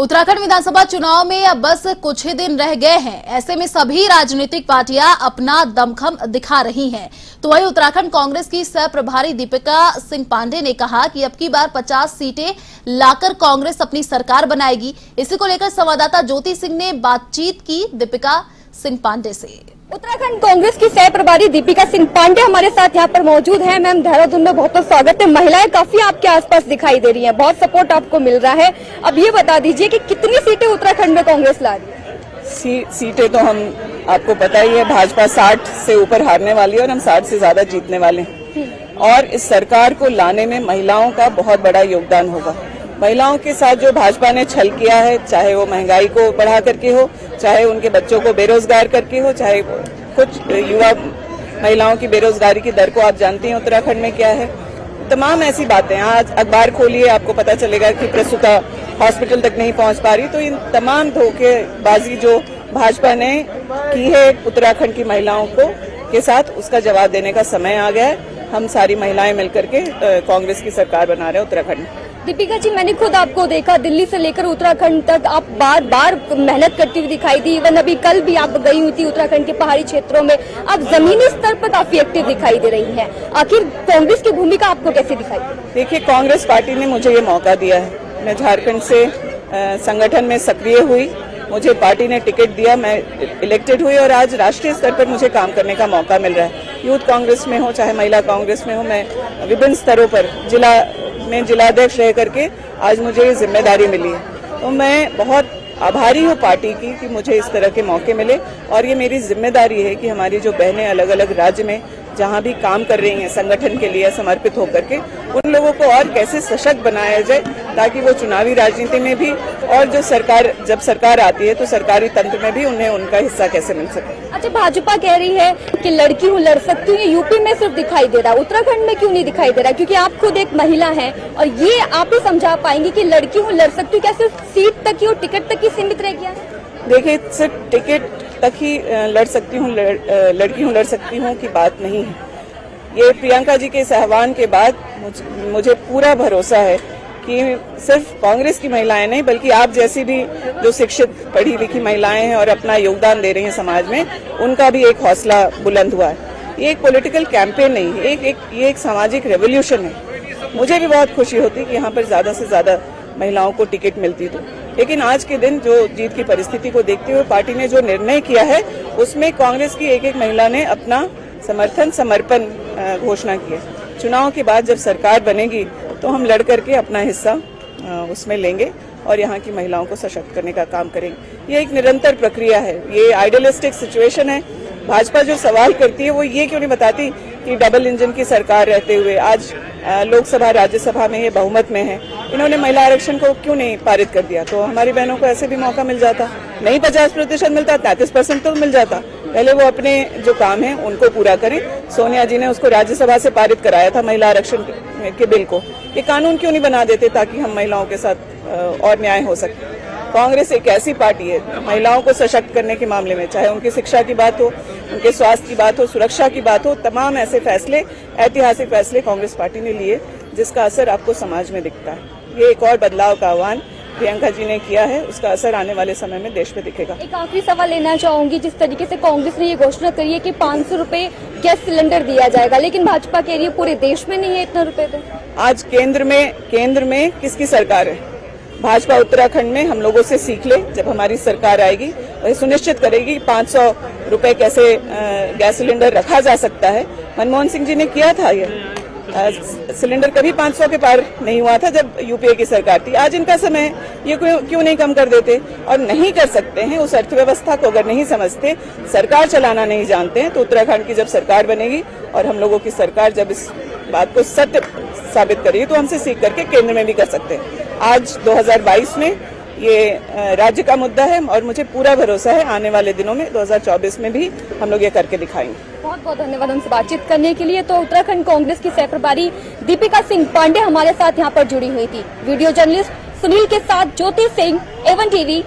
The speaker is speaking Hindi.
उत्तराखंड विधानसभा चुनाव में अब बस कुछ ही दिन रह गए हैं। ऐसे में सभी राजनीतिक पार्टियाँ अपना दमखम दिखा रही हैं। तो वहीं उत्तराखंड कांग्रेस की सह प्रभारी दीपिका सिंह पांडे ने कहा कि अब की बार 50 सीटें लाकर कांग्रेस अपनी सरकार बनाएगी। इसी को लेकर संवाददाता ज्योति सिंह ने बातचीत की दीपिका सिंह पांडे से। उत्तराखंड कांग्रेस की सह प्रभारी दीपिका सिंह पांडे हमारे साथ यहाँ पर मौजूद हैं। मैम देहरादून में बहुत बहुत स्वागत है। महिलाएँ काफ़ी आपके आसपास दिखाई दे रही हैं। बहुत सपोर्ट आपको मिल रहा है। अब ये बता दीजिए कि कितनी सीटें उत्तराखंड में कांग्रेस ला रही है? सी, सीटें तो हम आपको पता ही है भाजपा 60 से ऊपर हारने वाली है और हम 60 से ज़्यादा जीतने वाले हैं। और इस सरकार को लाने में महिलाओं का बहुत बड़ा योगदान होगा। महिलाओं के साथ जो भाजपा ने छल किया है, चाहे वो महँगाई को बढ़ा करके हो, चाहे उनके बच्चों को बेरोजगार करके हो, चाहे कुछ युवा महिलाओं की बेरोजगारी की दर को आप जानती हैं उत्तराखंड में क्या है। तमाम ऐसी बातें आज अखबार खोलिए, आपको पता चलेगा कि प्रस्तुता हॉस्पिटल तक नहीं पहुँच पा रही। तो इन तमाम धोखेबाजी जो भाजपा ने की है उत्तराखंड की महिलाओं को, के साथ उसका जवाब देने का समय आ गया है। हम सारी महिलाएँ मिलकर के कांग्रेस की सरकार बना रहे हैं उत्तराखंड। दीपिका जी, मैंने खुद आपको देखा, दिल्ली से लेकर उत्तराखंड तक आप बार बार मेहनत करती हुई दिखाई दी। इवन अभी कल भी आप गई हुई थी उत्तराखंड के पहाड़ी क्षेत्रों में। आप जमीनी स्तर पर काफ़ी एक्टिव दिखाई दे रही हैं। आखिर कांग्रेस की भूमिका आपको कैसे दिखाई? देखिए, कांग्रेस पार्टी ने मुझे ये मौका दिया है। मैं झारखंड से संगठन में सक्रिय हुई। मुझे पार्टी ने टिकट दिया, मैं इलेक्टेड हुई और आज राष्ट्रीय स्तर पर मुझे काम करने का मौका मिल रहा है। यूथ कांग्रेस में हो, चाहे महिला कांग्रेस में हो, मैं विभिन्न स्तरों पर जिला में जिलाध्यक्ष रह करके आज मुझे ये ज़िम्मेदारी मिली है। तो मैं बहुत आभारी हूँ पार्टी की कि मुझे इस तरह के मौके मिले और ये मेरी ज़िम्मेदारी है कि हमारी जो बहनें अलग अलग राज्य में जहाँ भी काम कर रही हैं, संगठन के लिए समर्पित होकर के, उन लोगों को और कैसे सशक्त बनाया जाए ताकि वो चुनावी राजनीति में भी और जो सरकार जब सरकार आती है तो सरकारी तंत्र में भी उन्हें उनका हिस्सा कैसे मिल सके। अच्छा भाजपा कह रही है कि लड़की हूँ लड़ सकती हूँ यूपी में सिर्फ़ दिखाई दे रहा उत्तराखंड में क्यों नहीं दिखाई दे रहा क्योंकि आप खुद एक महिला हैं और ये आप ही समझा पाएँगे कि लड़की हूँ लड़ सकती हूँ। क्या सिर्फ़ सीट तक ही और टिकट तक ही सीमित रह गया देखिए सिर्फ़ टिकट तक ही लड़ सकती हूँ लड़की हूँ लड़ सकती हूँ की बात नहीं है। ये प्रियंका जी के इस आह्वान के बाद मुझे पूरा भरोसा है कि सिर्फ़ कांग्रेस की महिलाएँ नहीं बल्कि आप जैसी भी जो शिक्षित पढ़ी लिखी महिलाएँ हैं और अपना योगदान दे रही हैं समाज में उनका भी एक हौसला बुलंद हुआ है। ये एक पॉलिटिकल कैंपेन नहीं है एक, एक ये एक सामाजिक रेवोल्यूशन है। मुझे भी बहुत खुशी होती कि यहाँ पर ज़्यादा से ज़्यादा महिलाओं को टिकट मिलती तो लेकिन आज के दिन जो जीत की परिस्थिति को देखते हुए पार्टी ने जो निर्णय किया है उसमें कांग्रेस की एक एक महिला ने अपना समर्थन समर्पण घोषणा की है। चुनाव के बाद जब सरकार बनेगी तो हम लड़ करके अपना हिस्सा उसमें लेंगे और यहाँ की महिलाओं को सशक्त करने का काम करेंगे। ये एक निरंतर प्रक्रिया है। ये आइडियलिस्टिक सिचुएशन है। भाजपा जो सवाल करती है, वो ये क्यों नहीं बताती कि डबल इंजन की सरकार रहते हुए आज लोकसभा, राज्यसभा में ये बहुमत में है। इन्होंने महिला आरक्षण को क्यों नहीं पारित कर दिया? तो हमारी बहनों को ऐसे भी मौका मिल जाता। नहीं पचास प्रतिशत मिलता, तैंतीस परसेंट तो मिल जाता। पहले वो अपने जो काम है, उनको पूरा करें। सोनिया जी ने उसको राज्यसभा से पारित कराया था महिला आरक्षण के बिल को। ये कानून क्यों नहीं बना देते ताकि हम महिलाओं के साथ और न्याय हो सके? कांग्रेस एक ऐसी पार्टी है, महिलाओं को सशक्त करने के मामले में, चाहे उनकी शिक्षा की बात हो, उनके स्वास्थ्य की बात हो, सुरक्षा की बात हो, तमाम ऐसे फैसले, ऐतिहासिक फैसले कांग्रेस पार्टी ने लिए, जिसका असर आपको समाज में दिखता है। ये एक और बदलाव का आह्वान प्रियंका जी ने किया है उसका असर आने वाले समय में देश में दिखेगा। एक आखिरी सवाल लेना चाहूँगी जिस तरीके से कांग्रेस ने ये घोषणा करी है कि पाँच सौ रूपए गैस सिलेंडर दिया जाएगा लेकिन भाजपा कह रही है पूरे देश में नहीं है इतना रुपए तो। आज केंद्र में केंद्र में किसकी सरकार है? भाजपा उत्तराखंड में हम लोगों से सीख ले जब हमारी सरकार आएगी वह सुनिश्चित करेगी कि पाँच सौ रुपये कैसे गैस सिलेंडर रखा जा सकता है। मनमोहन सिंह जी ने किया था ये? सिलेंडर कभी 500 के पार नहीं हुआ था जब यूपीए की सरकार थी। आज इनका समय ये क्यों नहीं कम कर देते और नहीं कर सकते हैं? उस अर्थव्यवस्था को अगर नहीं समझते, सरकार चलाना नहीं जानते हैं तो उत्तराखंड की जब सरकार बनेगी और हम लोगों की सरकार जब इस बात को सत्य साबित करेगी तो हमसे सीख करके केंद्र में भी कर सकते हैं। आज 2022 में ये राज्य का मुद्दा है और मुझे पूरा भरोसा है आने वाले दिनों में 2024 में भी हम लोग ये करके दिखाएँगे। बहुत बहुत धन्यवाद हमसे बातचीत करने के लिए। तो उत्तराखंड कांग्रेस की सह प्रभारी दीपिका सिंह पांडे हमारे साथ यहाँ पर जुड़ी हुई थी। वीडियो जर्नलिस्ट सुनील के साथ ज्योति सिंह एवन टीवी